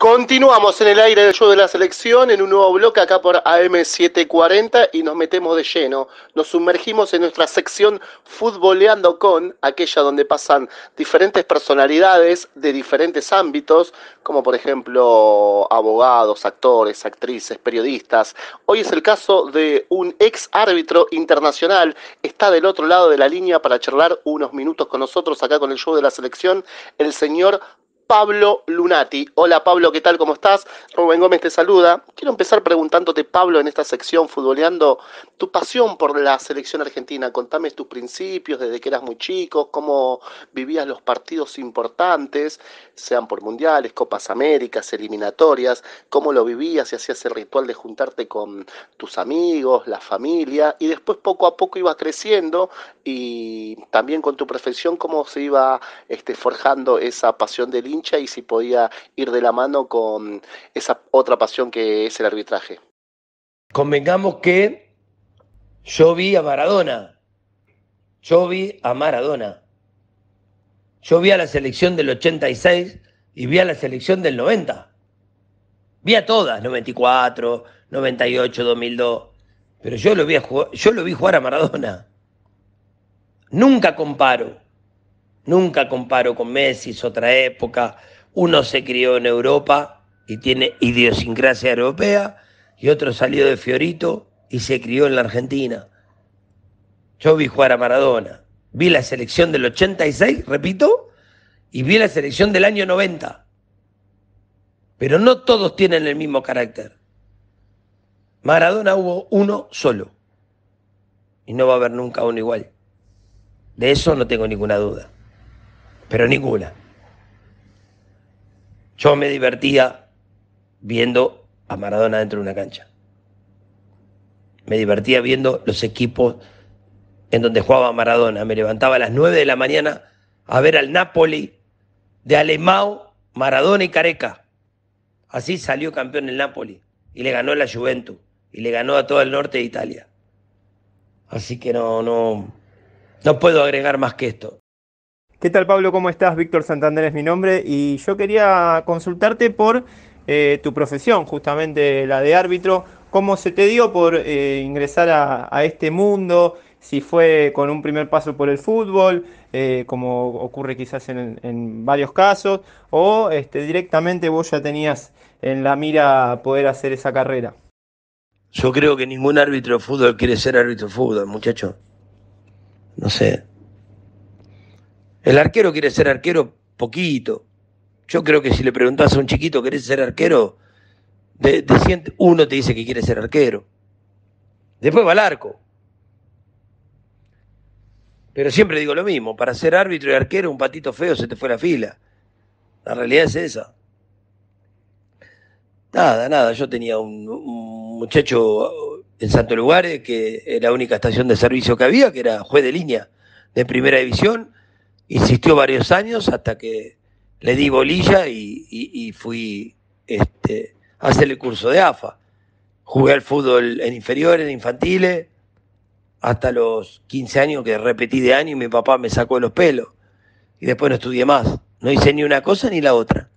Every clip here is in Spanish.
Continuamos en el aire del show de la selección en un nuevo bloque acá por AM740 y nos metemos de lleno. Nos sumergimos en nuestra sección Futboleando con, aquella donde pasan diferentes personalidades de diferentes ámbitos, como por ejemplo abogados, actores, actrices, periodistas. Hoy es el caso de un ex árbitro internacional. Está del otro lado de la línea para charlar unos minutos con nosotros acá con el show de la selección, el señor Pablo Lunati. Hola Pablo, ¿qué tal? ¿Cómo estás? Rubén Gómez te saluda. Quiero empezar preguntándote, Pablo, en esta sección, futboleando, tu pasión por la selección argentina. Contame tus principios desde que eras muy chico, cómo vivías los partidos importantes, sean por mundiales, Copas Américas, eliminatorias, cómo lo vivías y hacías el ritual de juntarte con tus amigos, la familia, y después poco a poco ibas creciendo y también con tu profesión, cómo se iba este, forjando esa pasión del y si podía ir de la mano con esa otra pasión que es el arbitraje. Convengamos que yo vi a Maradona, yo vi a Maradona, yo vi a la selección del 86 y vi a la selección del 90. Vi a todas, 94, 98, 2002. Pero yo lo vi, a yo lo vi jugar a Maradona. Nunca comparo Nunca comparo con Messi, es otra época. Uno se crió en Europa y tiene idiosincrasia europea y otro salió de Fiorito y se crió en la Argentina. Yo vi jugar a Maradona, vi la selección del 86, repito, y vi la selección del año 90. Pero no todos tienen el mismo carácter. Maradona hubo uno solo. Y no va a haber nunca uno igual. De eso no tengo ninguna duda pero ninguna. Yo me divertía viendo a Maradona dentro de una cancha. Me divertía viendo los equipos en donde jugaba Maradona. Me levantaba a las 9 de la mañana a ver al Napoli de Alemão, Maradona y Careca. Así salió campeón el Napoli y le ganó la Juventus y le ganó a todo el norte de Italia. Así que no, no, no puedo agregar más que esto. ¿Qué tal Pablo? ¿Cómo estás? Víctor Santander es mi nombre y yo quería consultarte por eh, tu profesión, justamente la de árbitro. ¿Cómo se te dio por eh, ingresar a, este mundo? Si fue con un primer paso por el fútbol, eh, como ocurre quizás en, varios casos, o este, directamente vos ya tenías en la mira poder hacer esa carrera. Yo creo que ningún árbitro de fútbol quiere ser árbitro de fútbol, muchacho. No sé, el arquero quiere ser arquero poquito. Yo creo que si le preguntas a un chiquito, ¿querés ser arquero? De, uno te dice que quiere ser arquero. Después va al arco. Pero siempre digo lo mismo, para ser árbitro y arquero, un patito feo se te fue la fila. La realidad es esa. Nada, nada, yo tenía un, un muchacho en Santo Lugares que era la única estación de servicio que había, que era juez de línea de primera división, insistió varios años hasta que le di bolilla y, fui este, a hacer el curso de AFA. Jugué al fútbol en inferiores, en infantiles, hasta los 15 años que repetí de año y mi papá me sacó de los pelos. Y después no estudié más. No hice ni una cosa ni la otra.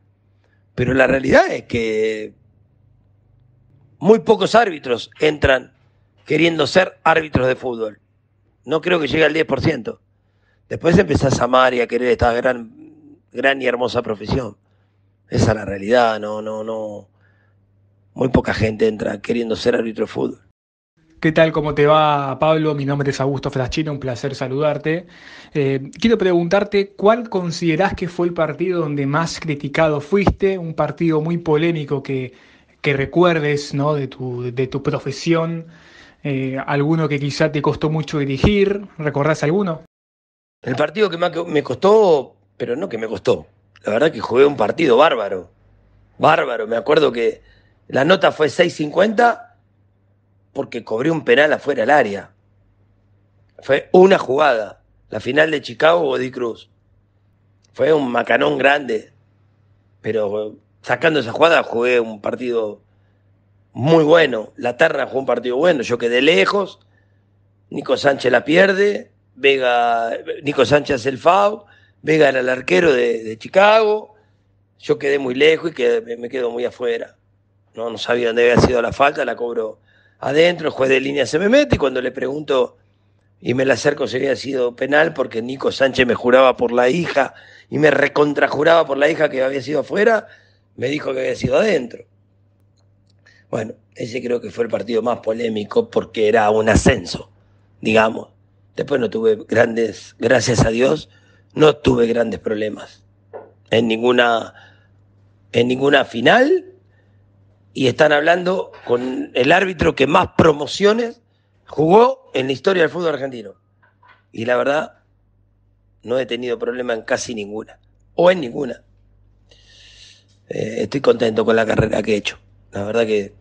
Pero la realidad es que muy pocos árbitros entran queriendo ser árbitros de fútbol. No creo que llegue al 10%. Después empezás a amar y a querer esta gran, gran y hermosa profesión. Esa es la realidad, no, no, no. Muy poca gente entra queriendo ser árbitro de fútbol. ¿Qué tal? ¿Cómo te va, Pablo? Mi nombre es Augusto Fraschino, un placer saludarte. Eh, quiero preguntarte, ¿cuál considerás que fue el partido donde más criticado fuiste? Un partido muy polémico que, recuerdes ¿no? de, tu, de tu profesión. Eh, ¿Alguno que quizá te costó mucho dirigir? ¿Recordás alguno? El partido que más me costó, pero no que me costó. La verdad que jugué un partido bárbaro. Bárbaro. Me acuerdo que la nota fue 6.50 porque cobré un penal afuera del área. Fue una jugada. La final de Chicago, Body Cruz. Fue un macanón grande. Pero sacando esa jugada jugué un partido muy bueno. La Terna jugó un partido bueno. Yo quedé lejos. Nico Sánchez la pierde Vega, Nico Sánchez el FAO, Vega era el arquero de, Chicago, yo quedé muy lejos y me quedo muy afuera. No, no sabía dónde había sido la falta, la cobro adentro, el juez de línea se me mete y cuando le pregunto y me la acerco si había sido penal porque Nico Sánchez me juraba por la hija y me recontrajuraba por la hija que había sido afuera, me dijo que había sido adentro. Bueno, ese creo que fue el partido más polémico porque era un ascenso, digamos. Después no tuve grandes, gracias a Dios, no tuve grandes problemas en ninguna, en ninguna final y están hablando con el árbitro que más promociones jugó en la historia del fútbol argentino. Y la verdad, no he tenido problema en casi ninguna, o en ninguna. Eh, estoy contento con la carrera que he hecho. La verdad que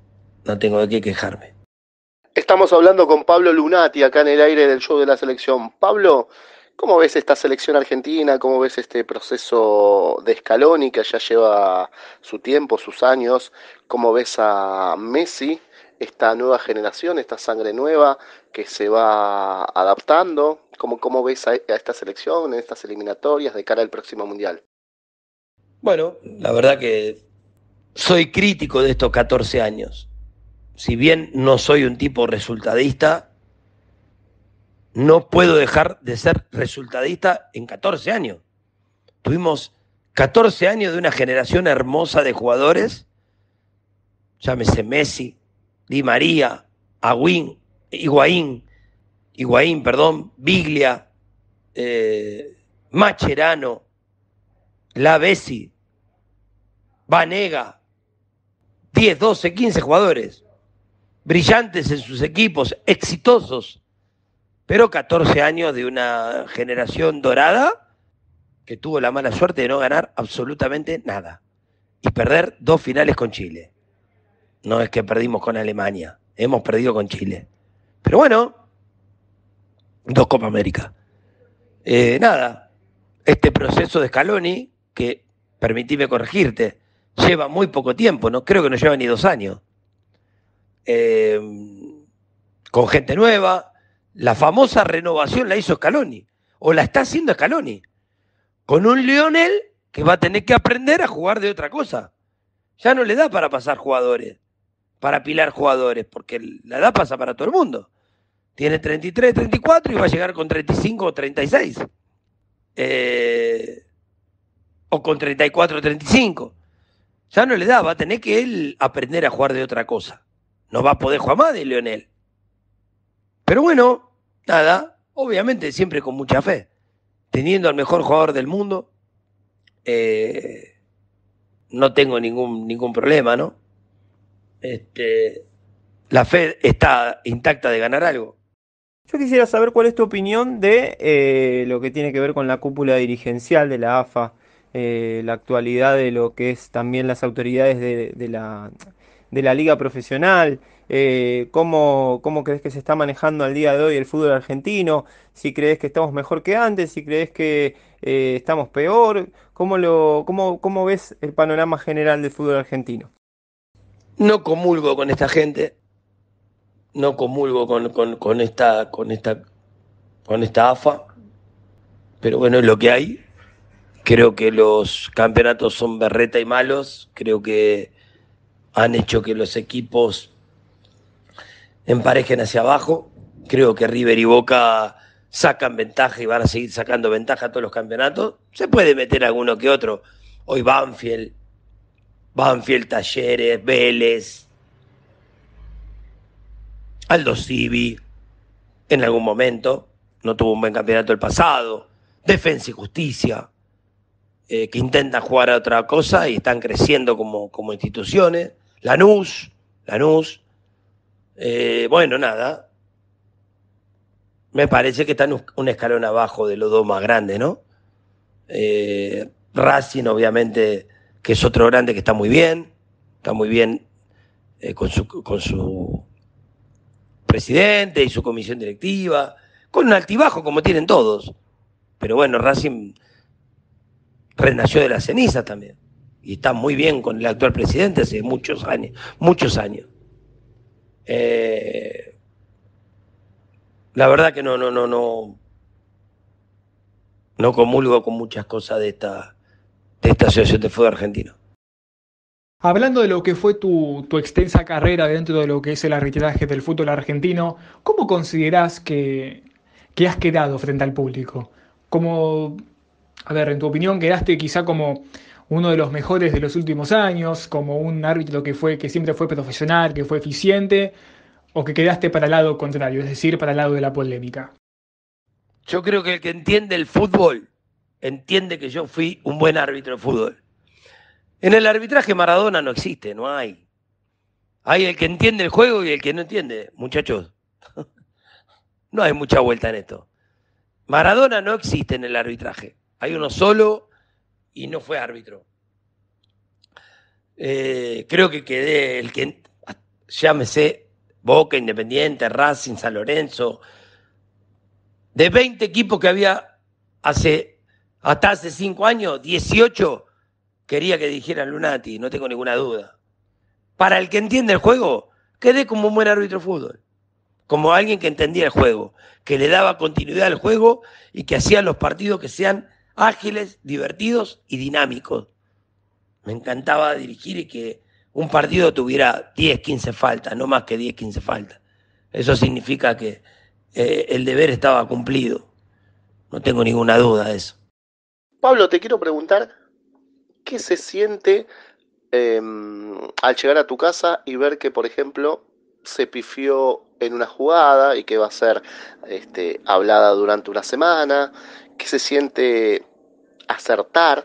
no tengo de qué quejarme. Estamos hablando con Pablo Lunati acá en el aire del show de la selección. Pablo, ¿Cómo ves esta selección argentina? ¿Cómo ves este proceso de Scaloni que ya lleva su tiempo, sus años? ¿Cómo ves a Messi, esta nueva generación, esta sangre nueva que se va adaptando? ¿Cómo, cómo ves a, esta selección en estas eliminatorias de cara al próximo Mundial? Bueno, la verdad que soy crítico de estos 14 años. Si bien no soy un tipo resultadista, no puedo dejar de ser resultadista en 14 años. Tuvimos 14 años de una generación hermosa de jugadores, llámese Messi, Di María, Agüín, Higuaín, Higuaín, perdón, Biglia, eh, Macherano, La Bessi, Vanega, 10, 12, 15 jugadores, brillantes en sus equipos, exitosos pero 14 años de una generación dorada que tuvo la mala suerte de no ganar absolutamente nada y perder dos finales con Chile. No es que perdimos con Alemania, hemos perdido con Chile. Pero bueno, dos Copa América. Eh, nada, este proceso de Scaloni, que permitíme corregirte, lleva muy poco tiempo, no creo que no lleva ni dos años. Eh, con gente nueva, la famosa renovación la hizo Scaloni, o la está haciendo Scaloni, con un Lionel que va a tener que aprender a jugar de otra cosa. Ya no le da para pasar jugadores, para apilar jugadores, porque la edad pasa para todo el mundo. Tiene 33, 34 y va a llegar con 35 o 36. Eh, o con 34 o 35. Ya no le da, va a tener que él aprender a jugar de otra cosa. No va a poder jugar más de Lionel. Pero bueno, nada, obviamente siempre con mucha fe. Teniendo al mejor jugador del mundo, eh, no tengo ningún, ningún problema, ¿no? Este, la fe está intacta de ganar algo. Yo quisiera saber cuál es tu opinión de eh, lo que tiene que ver con la cúpula dirigencial de la AFA, eh, la actualidad de lo que es también las autoridades de, la, de la liga profesional, eh, ¿cómo, crees que se está manejando al día de hoy el fútbol argentino, si crees que estamos mejor que antes, si crees que eh, estamos peor, ¿cómo, lo, cómo, ¿cómo ves el panorama general del fútbol argentino? No comulgo con esta gente, no comulgo con, esta, con, esta, con esta AFA, pero bueno, es lo que hay. Creo que los campeonatos son berreta y malos, creo que han hecho que los equipos emparejen hacia abajo. Creo que River y Boca sacan ventaja y van a seguir sacando ventaja a todos los campeonatos. Se puede meter alguno que otro. Hoy Banfield, Banfield, Talleres, Vélez, Aldo Civi, en algún momento, no tuvo un buen campeonato el pasado. Defensa y Justicia, eh, que intentan jugar a otra cosa y están creciendo como, como instituciones. Lanús, Lanús, eh, bueno, nada. Me parece que están un escalón abajo de los dos más grandes, ¿no? Eh, Racing, obviamente, que es otro grande que está muy bien, está muy bien eh, con, su, con su presidente y su comisión directiva, con un altibajo como tienen todos. Pero bueno, Racing renació de la ceniza también. Y está muy bien con el actual presidente hace muchos años, muchos años. Eh, la verdad que no, no, no, no, no comulgo con muchas cosas de esta de esta Asociación de Fútbol Argentino. Hablando de lo que fue tu, tu, extensa carrera dentro de lo que es el arbitraje del fútbol argentino, ¿cómo considerás que, que has quedado frente al público? Como, a ver, en tu opinión, quedaste quizá como uno de los mejores de los últimos años, como un árbitro que, fue, que siempre fue profesional, que fue eficiente, o que quedaste para el lado contrario, es decir, para el lado de la polémica? Yo creo que el que entiende el fútbol entiende que yo fui un buen árbitro de fútbol. En el arbitraje Maradona no existe, no hay. Hay el que entiende el juego y el que no entiende. Muchachos, no hay mucha vuelta en esto. Maradona no existe en el arbitraje. Hay uno solo y no fue árbitro. Eh, creo que quedé el que, llámese Boca, Independiente, Racing, San Lorenzo, de 20 equipos que había hace, hasta hace 5 años, 18 quería que dijeran Lunati, no tengo ninguna duda. Para el que entiende el juego, quedé como un buen árbitro de fútbol, como alguien que entendía el juego, que le daba continuidad al juego y que hacía los partidos que sean ágiles, divertidos y dinámicos. Me encantaba dirigir y que un partido tuviera 10, 15 faltas, no más que 10, 15 faltas. Eso significa que eh, el deber estaba cumplido. No tengo ninguna duda de eso. Pablo, te quiero preguntar ¿qué se siente eh, al llegar a tu casa y ver que, por ejemplo, se pifió en una jugada y que va a ser este, hablada durante una semana? ¿Qué se siente acertar?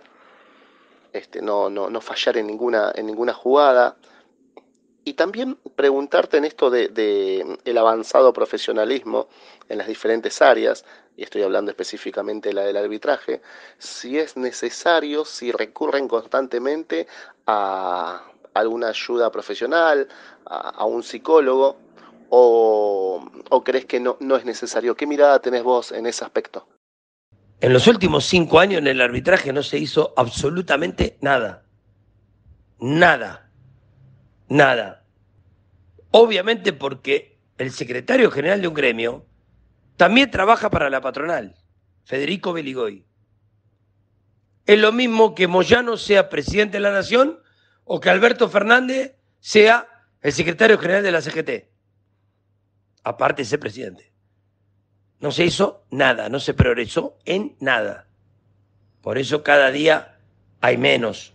Este, no, no, no fallar en ninguna, en ninguna jugada. Y también preguntarte en esto de, de, el avanzado profesionalismo en las diferentes áreas, y estoy hablando específicamente de la del arbitraje, si es necesario, si recurren constantemente a alguna ayuda profesional, a, a un psicólogo, o, o, crees que no, no es necesario. ¿Qué mirada tenés vos en ese aspecto? En los últimos cinco años en el arbitraje no se hizo absolutamente nada. Nada nada. Obviamente porque el secretario general de un gremio también trabaja para la patronal, Federico Beligoy. Es lo mismo que Moyano sea presidente de la Nación o que Alberto Fernández sea el secretario general de la CGT. Aparte de ser presidente. No se hizo nada, no se progresó en nada. Por eso cada día hay menos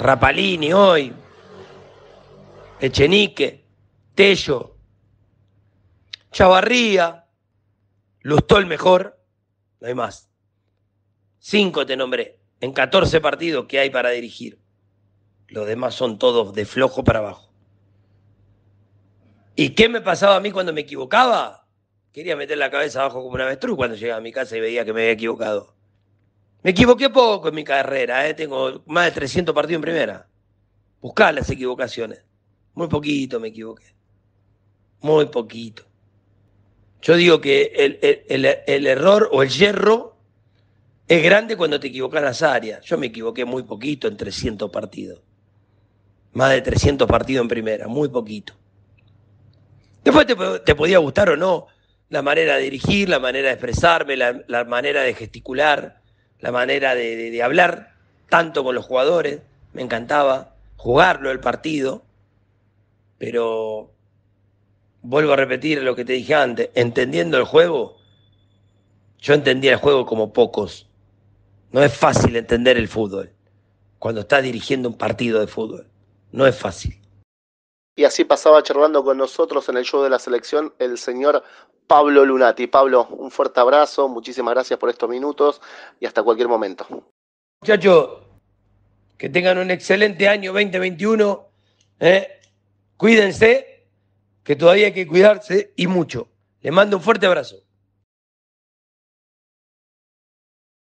Rapalini hoy, Echenique, Tello, Chavarría, Lustó el mejor, no hay más. Cinco te nombré, en 14 partidos que hay para dirigir. Los demás son todos de flojo para abajo. ¿Y qué me pasaba a mí cuando me equivocaba? Quería meter la cabeza abajo como una avestruz cuando llegaba a mi casa y veía que me había equivocado. Me equivoqué poco en mi carrera, ¿eh? tengo más de 300 partidos en primera. Buscar las equivocaciones. Muy poquito me equivoqué. Muy poquito. Yo digo que el, el, el, error o el yerro es grande cuando te equivocas las áreas. Yo me equivoqué muy poquito en 300 partidos. Más de 300 partidos en primera, muy poquito. Después te, te podía gustar o no la manera de dirigir, la manera de expresarme, la, la manera de gesticular la manera de, de, de, hablar tanto con los jugadores, me encantaba jugarlo el partido, pero vuelvo a repetir lo que te dije antes, entendiendo el juego, yo entendía el juego como pocos. No es fácil entender el fútbol cuando estás dirigiendo un partido de fútbol. No es fácil. Y así pasaba charlando con nosotros en el show de la selección el señor Pablo Lunati. Pablo, un fuerte abrazo, muchísimas gracias por estos minutos y hasta cualquier momento. Muchachos, que tengan un excelente año 2021. ¿eh? Cuídense, que todavía hay que cuidarse y mucho. Les mando un fuerte abrazo.